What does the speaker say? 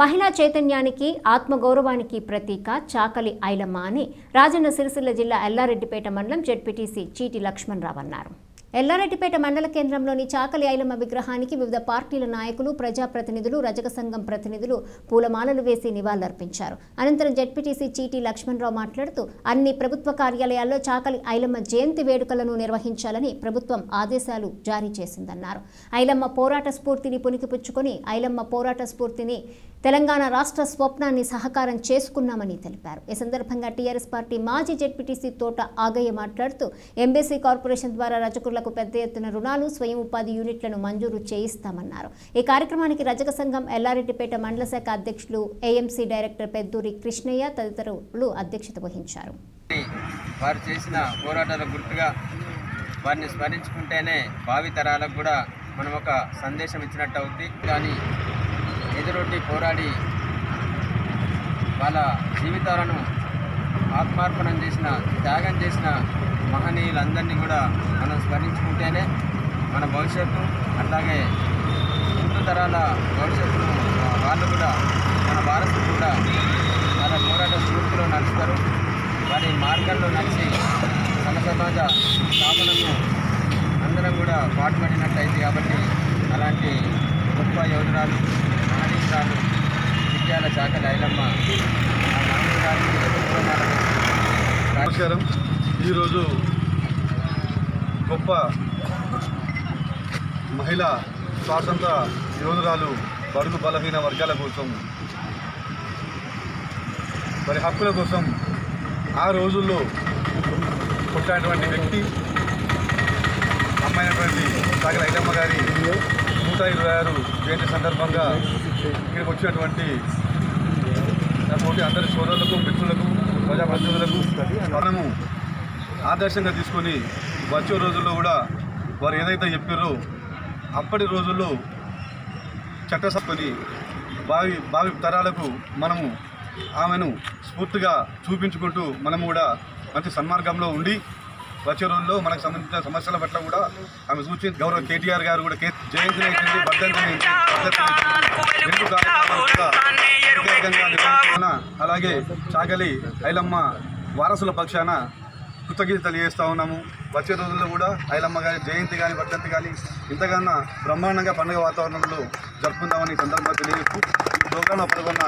మహిళా చైతన్యానికి ఆత్మగౌరవానికి ప్రతీక చాకలి ఐలమ్మ అని రాజన్న సిరిసిల్ల జిల్లా ఎల్లారెడ్డిపేట మండలం జెడ్పీటీసీ చీటి లక్ష్మణరావు అన్నారు. ఎల్లారెడ్డిపేట మండల కేంద్రంలోని చాకలి ఐలమ్మ విగ్రహానికి వివిధ పార్టీల నాయకులు ప్రజాప్రతినిధులు రజక సంఘం ప్రతినిధులు పూలమాలలు వేసి నివాళులర్పించారు. అనంతరం జెడ్పీటీసీ చీటీ లక్ష్మణరావు మాట్లాడుతూ అన్ని ప్రభుత్వ కార్యాలయాల్లో చాకలి ఐలమ్మ జయంతి వేడుకలను నిర్వహించాలని ప్రభుత్వం ఆదేశాలు జారీ చేసిందన్నారు. ఐలమ్మ పోరాట స్ఫూర్తిని పుణికిపుచ్చుకొని ఐలమ్మ పోరాట స్ఫూర్తిని తెలంగాణ రాష్ట్ర స్వప్నాన్ని సహకారం చేసుకున్నామని తెలిపారు. ఈ సందర్భంగా టీఆర్ఎస్ పార్టీ మాజీ జడ్పీటీసీ తోట ఆగయ్య మాట్లాడుతూ ఎంబీసీ కార్పొరేషన్ ద్వారా రజకులకు పెద్ద ఎత్తున రుణాలు స్వయం ఉపాధి యూనిట్లను మంజూరు చేయిస్తామన్నారు. ఈ కార్యక్రమానికి రజక సంఘం ఎల్లారెడ్డిపేట మండల శాఖ అధ్యక్షులు ఏఎంసీ డైరెక్టర్ పెద్దూరి కృష్ణయ్య తదితరులు అధ్యక్షత వహించారు. వారు చేసిన పోరాటాల గుర్తుగా వారిని స్మరించుకుంటేనే భావి తరాలకు కూడా మనం ఒక సందేశం ఇచ్చినట్టు అవుద్ది. కానీ ఎదురొడ్డి పోరాడి వాళ్ళ జీవితాలను ఆత్మార్పణం చేసిన త్యాగం చేసిన మహనీయులందరినీ కూడా మనం స్మరించుకుంటేనే మన భవిష్యత్తు అట్లాగే ముందు తరాల భవిష్యత్తును వాళ్ళు కూడా మన భారత్ కూడా వాళ్ళ పోరాట స్ఫూర్తిలో నడుస్తారు. వారి మార్గంలో నడిచి సమ సమాజ స్థాపనను అందరం కూడా పాటుపడినట్టయితే కాబట్టి అలాంటి గొప్ప యోధురాలు మహనీయురాలు విద్యాల శాఖ ఐలమ్మ నమస్కారం. ఈరోజు గొప్ప మహిళా స్వాతంత్ర యోధురాలు బడుగు బలహీన వర్గాల కోసం మరి హక్కుల కోసం ఆ రోజుల్లో పుట్టినటువంటి వ్యక్తి అమ్మైనటువంటి సాగర ఐలమ్మ గారి నూట ఇరవై ఆరు జయంతి సందర్భంగా ఇక్కడికి వచ్చినటువంటి నా తోటి అందరి సోదరులకు మిత్రులకు ప్రజాప్రతినిధులకు మనము ఆదర్శంగా తీసుకొని వచ్చే రోజుల్లో కూడా వారు ఏదైతే చెప్పారో అప్పటి రోజుల్లో చట్టసభని భావి భావి తరాలకు మనము ఆమెను స్ఫూర్తిగా చూపించుకుంటూ మనము కూడా మంచి సన్మార్గంలో ఉండి వచ్చే రోజుల్లో మనకు సంబంధించిన సమస్యల పట్ల కూడా ఆమె సూచి గౌరవ కేటీఆర్ గారు కూడా కే జయంతిని ఇచ్చింది అలాగే చాగలి ఐలమ్మ వారసుల పక్షాన కృతజ్ఞత తెలియజేస్తూ ఉన్నాము. వచ్చే రోజుల్లో కూడా ఐలమ్మ గారి జయంతి కానీ వర్ధంతి కానీ ఇంతకన్నా బ్రహ్మాండంగా పండుగ వాతావరణంలో జరుపుకుందామని సందర్భంగా తెలియజేస్తూ ఈ ప్రోగ్రాంలో పాల్గొన్న